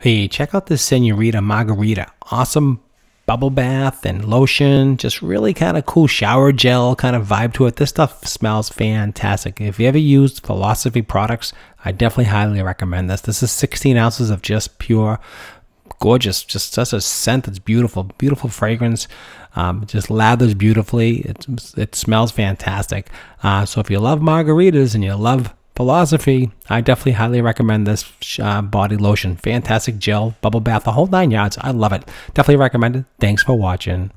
Hey, check out this Senorita Margarita. Awesome bubble bath and lotion. Just really kind of cool shower gel kind of vibe to it. This stuff smells fantastic. If you ever used Philosophy products, I definitely highly recommend this. This is 16 ounces of just pure, gorgeous, just such a scent that's beautiful, beautiful fragrance. Um, just lathers beautifully. It, it smells fantastic. Uh, so if you love margaritas and you love Philosophy, I definitely highly recommend this uh, body lotion. Fantastic gel, bubble bath, the whole nine yards. I love it. Definitely recommend it. Thanks for watching.